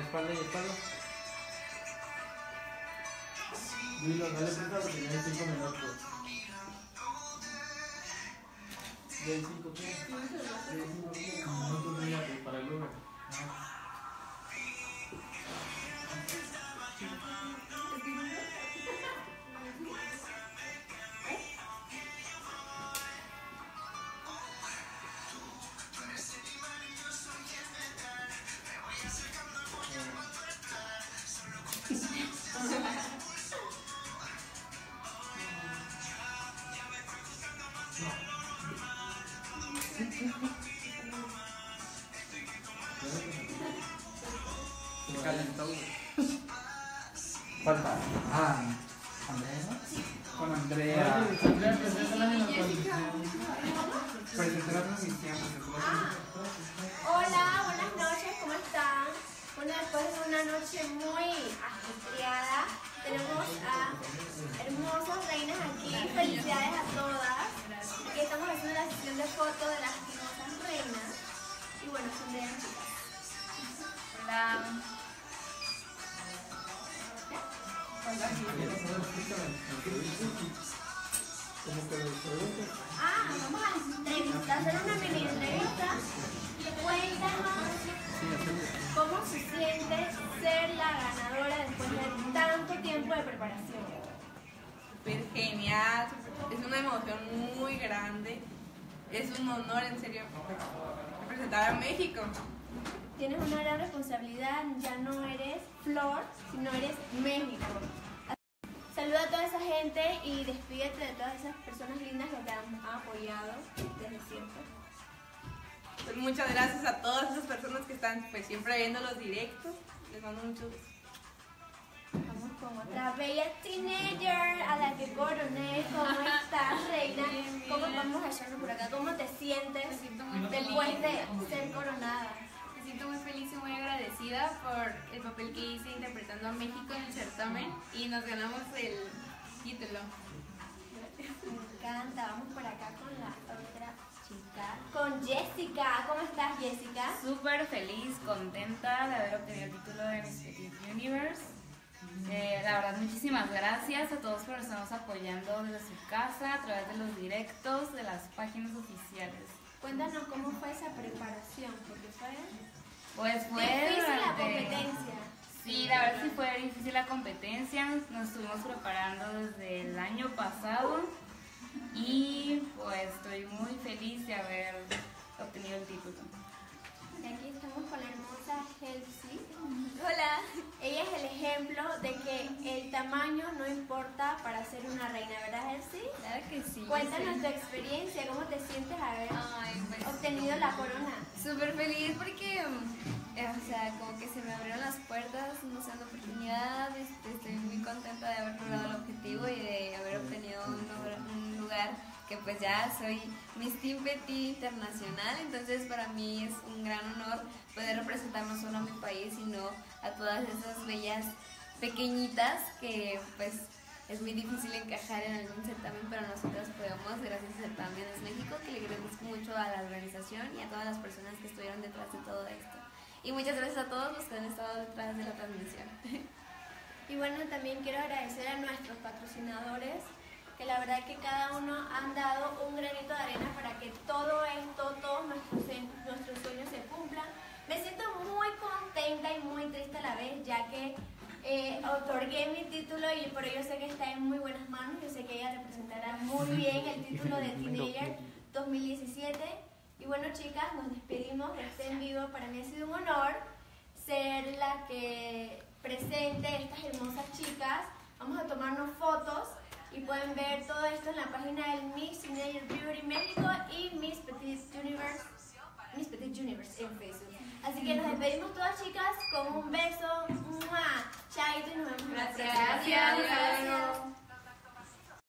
Espalda espalda. Dilo, dale prisa porque tienes 5 minutos. ¿De 5 qué? ¿De 5 qué? Minutos media pues, para el lunes. Calentado. Falta. Ah, Andrea. Con Andrea. Andrea, preséntala en la transmisión. Presenté la transmisión. presenté la transmisión. Hola, buenas noches, ¿cómo están? Bueno, después de una noche muy ajetreada, tenemos a hermosas reinas aquí. Felicidades a todas. La sesión de de las hermosas reinas. Y bueno, sonrean chicas. Hola. ¿Cómo que? Ah, vamos a hacer una mini entrevista. Cuéntanos cómo se siente ser la ganadora después de tanto tiempo de preparación. súper genial, es una emoción muy grande, es un honor en serio representar a México. Tienes una gran responsabilidad, ya no eres Flor, sino eres México. Saluda a toda esa gente y despídete de todas esas personas lindas que te han apoyado desde siempre. Pues muchas gracias a todas esas personas que están pues, siempre viendo los directos, les mando muchos. Vamos con otra bella teenager a la que coroné. ¿Cómo estás, reina? ¿Cómo vamos a echarnos por acá? ¿Cómo te sientes Me siento muy después feliz. de ser coronada? Me siento muy feliz y muy agradecida por el papel que hice interpretando a México en el certamen y nos ganamos el título. Me encanta. Vamos por acá con la otra chica. Con Jessica. ¿Cómo estás, Jessica? Súper feliz, contenta de haber obtenido el título de Miss verdad, muchísimas gracias a todos por estarnos apoyando desde su casa, a través de los directos, de las páginas oficiales. Cuéntanos cómo fue esa preparación, porque fue Pues fue difícil la competencia. Sí, la verdad sí fue difícil la competencia, nos estuvimos preparando desde el año pasado y pues estoy muy feliz de haber obtenido el título. Tamaño no importa para ser una reina, ¿verdad, Helsi? Claro que sí. Cuéntanos sí. tu experiencia, cómo te sientes haber Ay, pues, obtenido la corona. súper feliz porque, eh, o sea, como que se me abrieron las puertas, no sé, una oportunidad. este, estoy muy contenta de haber logrado el objetivo y de haber obtenido un lugar, un lugar que pues ya soy Miss Team Petit Internacional. Entonces para mí es un gran honor poder representar no solo a mi país, sino a todas esas bellas pequeñitas que pues es muy difícil encajar en algún certamen, pero nosotras podemos, gracias a Certámenes México, que le agradezco mucho a la organización y a todas las personas que estuvieron detrás de todo esto. Y muchas gracias a todos los que han estado detrás de la transmisión. Y bueno, también quiero agradecer a nuestros patrocinadores, que la verdad que cada uno han dado un granito de arena para que todo esto, todos nuestros, nuestros sueños se cumplan. Me siento muy contenta y muy triste a la vez, ya que eh, otorgué mi título y por ello sé que está en muy buenas manos. Yo sé que ella representará muy bien el título de Teenager 2017. Y bueno, chicas, nos despedimos de este en vivo. Para mí ha sido un honor ser la que presente a estas hermosas chicas. Vamos a tomarnos fotos y pueden ver todo esto en la página del Miss Teenager Beauty México y Miss Petit Universe, Miss Petit Universe en Facebook. Así que nos despedimos todas chicas con un beso. 嘛，下一届我们不见不散。